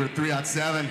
We're three out seven.